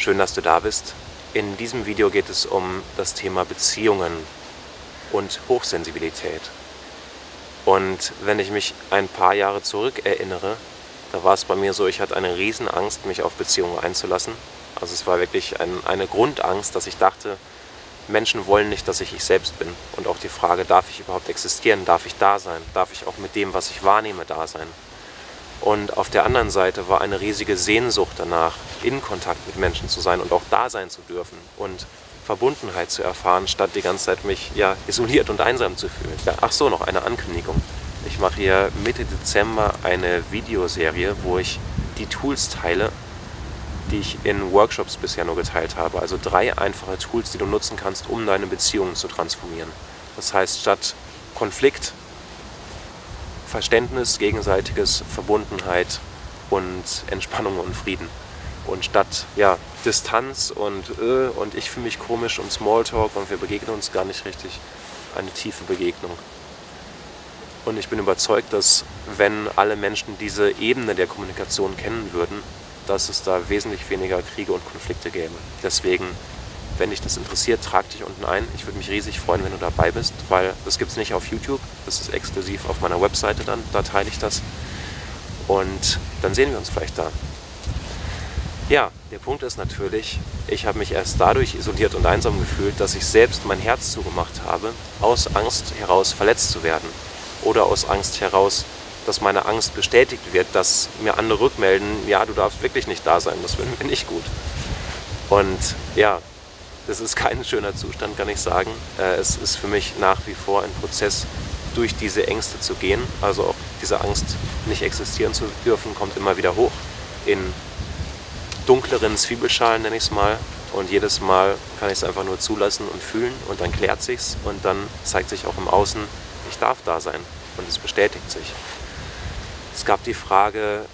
Schön, dass du da bist. In diesem Video geht es um das Thema Beziehungen und Hochsensibilität. Und wenn ich mich ein paar Jahre zurück erinnere, da war es bei mir so, ich hatte eine Riesenangst, mich auf Beziehungen einzulassen. Also es war wirklich ein, eine Grundangst, dass ich dachte, Menschen wollen nicht, dass ich ich selbst bin. Und auch die Frage, darf ich überhaupt existieren? Darf ich da sein? Darf ich auch mit dem, was ich wahrnehme, da sein? Und auf der anderen Seite war eine riesige Sehnsucht danach, in Kontakt mit Menschen zu sein und auch da sein zu dürfen und Verbundenheit zu erfahren, statt die ganze Zeit mich ja, isoliert und einsam zu fühlen. Ja, ach so, noch eine Ankündigung. Ich mache hier Mitte Dezember eine Videoserie, wo ich die Tools teile, die ich in Workshops bisher nur geteilt habe. Also drei einfache Tools, die du nutzen kannst, um deine Beziehungen zu transformieren. Das heißt, statt Konflikt, Verständnis, gegenseitiges Verbundenheit und Entspannung und Frieden. Und statt ja, Distanz und äh, und ich fühle mich komisch und Smalltalk und wir begegnen uns gar nicht richtig, eine tiefe Begegnung. Und ich bin überzeugt, dass wenn alle Menschen diese Ebene der Kommunikation kennen würden, dass es da wesentlich weniger Kriege und Konflikte gäbe. Deswegen, wenn dich das interessiert, trag dich unten ein. Ich würde mich riesig freuen, wenn du dabei bist, weil das gibt es nicht auf YouTube. Das ist exklusiv auf meiner Webseite dann. Da teile ich das. Und dann sehen wir uns vielleicht da. Ja, der Punkt ist natürlich, ich habe mich erst dadurch isoliert und einsam gefühlt, dass ich selbst mein Herz zugemacht habe, aus Angst heraus verletzt zu werden. Oder aus Angst heraus dass meine Angst bestätigt wird, dass mir andere rückmelden, ja, du darfst wirklich nicht da sein, das finden wir nicht gut. Und ja, das ist kein schöner Zustand, kann ich sagen. Äh, es ist für mich nach wie vor ein Prozess, durch diese Ängste zu gehen. Also auch diese Angst, nicht existieren zu dürfen, kommt immer wieder hoch. In dunkleren Zwiebelschalen nenne ich es mal. Und jedes Mal kann ich es einfach nur zulassen und fühlen und dann klärt sich's und dann zeigt sich auch im Außen, ich darf da sein und es bestätigt sich. Es gab die Frage,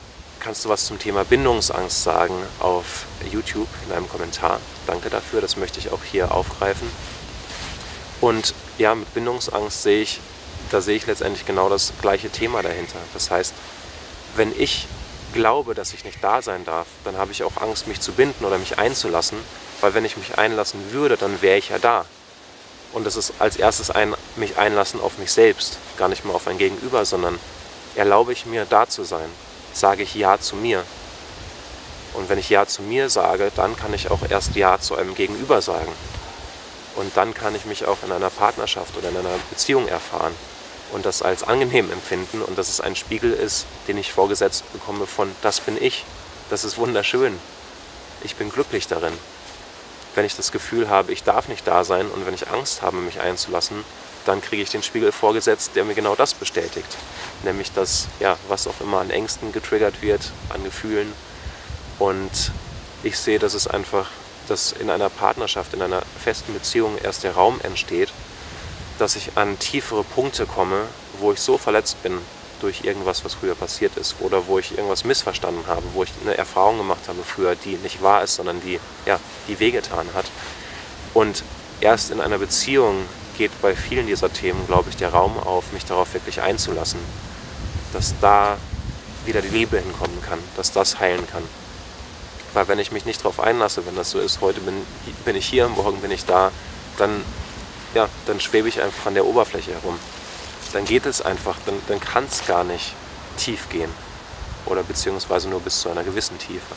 kannst du was zum Thema Bindungsangst sagen auf YouTube in einem Kommentar? Danke dafür, das möchte ich auch hier aufgreifen. Und ja, mit Bindungsangst sehe ich, da sehe ich letztendlich genau das gleiche Thema dahinter. Das heißt, wenn ich glaube, dass ich nicht da sein darf, dann habe ich auch Angst, mich zu binden oder mich einzulassen, weil wenn ich mich einlassen würde, dann wäre ich ja da. Und das ist als erstes ein mich einlassen auf mich selbst, gar nicht mehr auf ein Gegenüber, sondern erlaube ich mir da zu sein, sage ich Ja zu mir. Und wenn ich Ja zu mir sage, dann kann ich auch erst Ja zu einem Gegenüber sagen. Und dann kann ich mich auch in einer Partnerschaft oder in einer Beziehung erfahren und das als angenehm empfinden und dass es ein Spiegel ist, den ich vorgesetzt bekomme von, das bin ich, das ist wunderschön, ich bin glücklich darin. Wenn ich das Gefühl habe, ich darf nicht da sein und wenn ich Angst habe, mich einzulassen, dann kriege ich den Spiegel vorgesetzt, der mir genau das bestätigt. Nämlich, dass, ja, was auch immer an Ängsten getriggert wird, an Gefühlen. Und ich sehe, dass es einfach, dass in einer Partnerschaft, in einer festen Beziehung erst der Raum entsteht, dass ich an tiefere Punkte komme, wo ich so verletzt bin durch irgendwas, was früher passiert ist oder wo ich irgendwas missverstanden habe, wo ich eine Erfahrung gemacht habe früher, die nicht wahr ist, sondern die, ja, die wehgetan hat. Und erst in einer Beziehung geht bei vielen dieser Themen, glaube ich, der Raum auf, mich darauf wirklich einzulassen. Dass da wieder die Liebe hinkommen kann, dass das heilen kann. Weil wenn ich mich nicht darauf einlasse, wenn das so ist, heute bin, bin ich hier, morgen bin ich da, dann, ja, dann schwebe ich einfach an der Oberfläche herum. Dann geht es einfach, dann, dann kann es gar nicht tief gehen. Oder beziehungsweise nur bis zu einer gewissen Tiefe.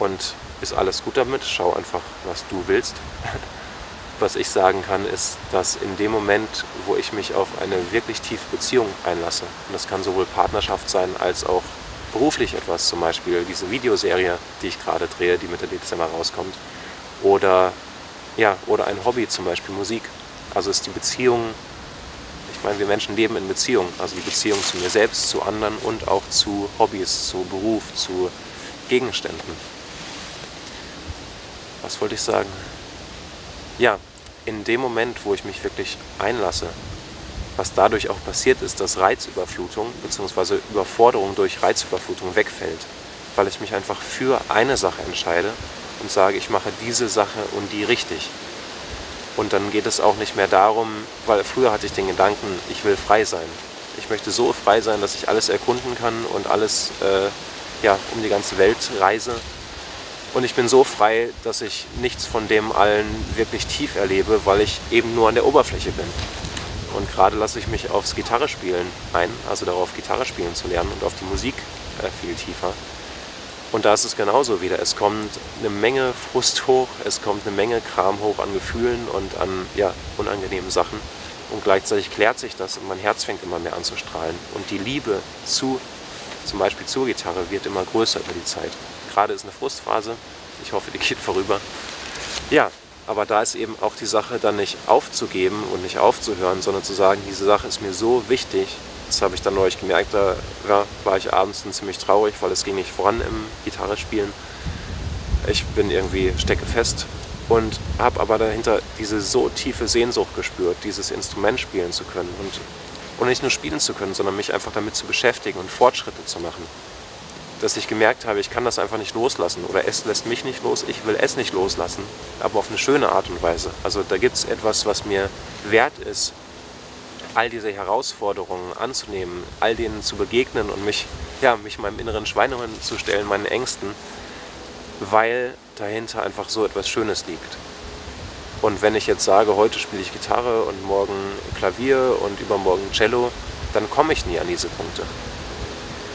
Und ist alles gut damit, schau einfach, was du willst. was ich sagen kann, ist, dass in dem Moment, wo ich mich auf eine wirklich tiefe Beziehung einlasse, und das kann sowohl Partnerschaft sein als auch beruflich etwas, zum Beispiel diese Videoserie, die ich gerade drehe, die Mitte Dezember rauskommt, oder, ja, oder ein Hobby, zum Beispiel Musik. Also ist die Beziehung, ich meine, wir Menschen leben in Beziehung, also die Beziehung zu mir selbst, zu anderen und auch zu Hobbys, zu Beruf, zu Gegenständen. Was wollte ich sagen? Ja, in dem Moment, wo ich mich wirklich einlasse, was dadurch auch passiert ist, dass Reizüberflutung bzw. Überforderung durch Reizüberflutung wegfällt, weil ich mich einfach für eine Sache entscheide und sage, ich mache diese Sache und die richtig. Und dann geht es auch nicht mehr darum, weil früher hatte ich den Gedanken, ich will frei sein. Ich möchte so frei sein, dass ich alles erkunden kann und alles äh, ja, um die ganze Welt reise. Und ich bin so frei, dass ich nichts von dem allen wirklich tief erlebe, weil ich eben nur an der Oberfläche bin. Und gerade lasse ich mich aufs Gitarrespielen ein, also darauf Gitarre spielen zu lernen und auf die Musik äh, viel tiefer. Und da ist es genauso wieder. Es kommt eine Menge Frust hoch, es kommt eine Menge Kram hoch an Gefühlen und an ja, unangenehmen Sachen. Und gleichzeitig klärt sich das und mein Herz fängt immer mehr an zu strahlen. Und die Liebe zu, zum Beispiel zur Gitarre, wird immer größer über die Zeit. Gerade ist eine Frustphase. Ich hoffe, die geht vorüber. Ja, aber da ist eben auch die Sache, dann nicht aufzugeben und nicht aufzuhören, sondern zu sagen, diese Sache ist mir so wichtig. Das habe ich dann neulich gemerkt, da ja, war ich abends dann ziemlich traurig, weil es ging nicht voran im Gitarrespielen. Ich bin irgendwie stecke fest und habe aber dahinter diese so tiefe Sehnsucht gespürt, dieses Instrument spielen zu können und, und nicht nur spielen zu können, sondern mich einfach damit zu beschäftigen und Fortschritte zu machen. Dass ich gemerkt habe, ich kann das einfach nicht loslassen oder es lässt mich nicht los, ich will es nicht loslassen, aber auf eine schöne Art und Weise. Also da gibt es etwas, was mir wert ist, all diese Herausforderungen anzunehmen, all denen zu begegnen und mich, ja, mich meinem inneren Schweinehund zu stellen, meinen Ängsten, weil dahinter einfach so etwas Schönes liegt. Und wenn ich jetzt sage, heute spiele ich Gitarre und morgen Klavier und übermorgen Cello, dann komme ich nie an diese Punkte.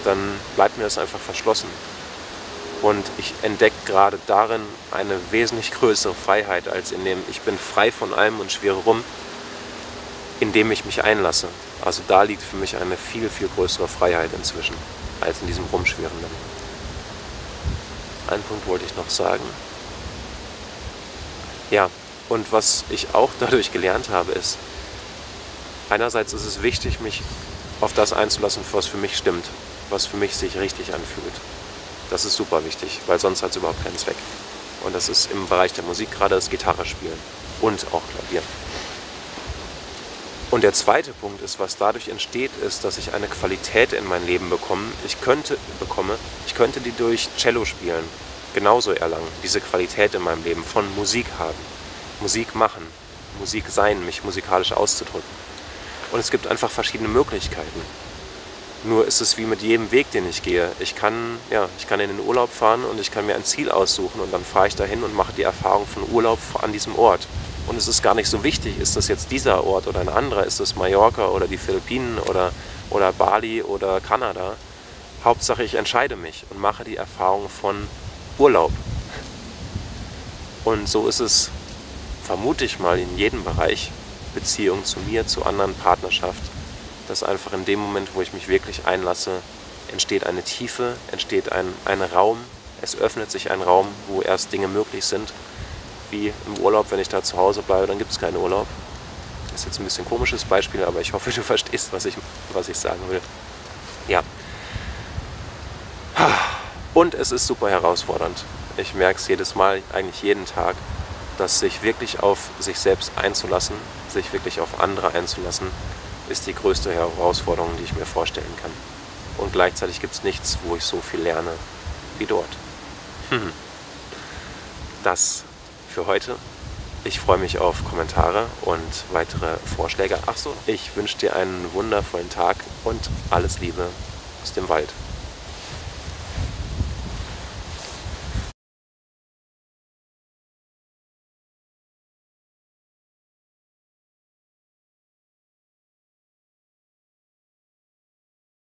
Dann bleibt mir das einfach verschlossen. Und ich entdecke gerade darin eine wesentlich größere Freiheit als in dem, ich bin frei von allem und schwere rum, indem ich mich einlasse. Also da liegt für mich eine viel, viel größere Freiheit inzwischen als in diesem Rumschwirrenden. Einen Punkt wollte ich noch sagen. Ja, und was ich auch dadurch gelernt habe, ist, einerseits ist es wichtig, mich auf das einzulassen, was für mich stimmt, was für mich sich richtig anfühlt. Das ist super wichtig, weil sonst hat es überhaupt keinen Zweck. Und das ist im Bereich der Musik gerade das Gitarrespielen und auch Klavier. Und der zweite Punkt ist, was dadurch entsteht, ist, dass ich eine Qualität in mein Leben bekomme. Ich könnte, bekomme, ich könnte die durch Cello spielen genauso erlangen, diese Qualität in meinem Leben von Musik haben, Musik machen, Musik sein, mich musikalisch auszudrücken. Und es gibt einfach verschiedene Möglichkeiten. Nur ist es wie mit jedem Weg, den ich gehe. Ich kann, ja, ich kann in den Urlaub fahren und ich kann mir ein Ziel aussuchen und dann fahre ich dahin und mache die Erfahrung von Urlaub an diesem Ort. Und es ist gar nicht so wichtig, ist das jetzt dieser Ort oder ein anderer, ist das Mallorca oder die Philippinen oder, oder Bali oder Kanada. Hauptsache, ich entscheide mich und mache die Erfahrung von Urlaub. Und so ist es, vermute ich mal, in jedem Bereich, Beziehung zu mir, zu anderen, Partnerschaft, dass einfach in dem Moment, wo ich mich wirklich einlasse, entsteht eine Tiefe, entsteht ein, ein Raum, es öffnet sich ein Raum, wo erst Dinge möglich sind wie im Urlaub, wenn ich da zu Hause bleibe, dann gibt es keinen Urlaub. Das ist jetzt ein bisschen ein komisches Beispiel, aber ich hoffe, du verstehst, was ich, was ich sagen will. Ja. Und es ist super herausfordernd. Ich merke es jedes Mal, eigentlich jeden Tag, dass sich wirklich auf sich selbst einzulassen, sich wirklich auf andere einzulassen, ist die größte Herausforderung, die ich mir vorstellen kann. Und gleichzeitig gibt es nichts, wo ich so viel lerne wie dort. Das für heute. Ich freue mich auf Kommentare und weitere Vorschläge. Achso, ich wünsche dir einen wundervollen Tag und alles Liebe aus dem Wald.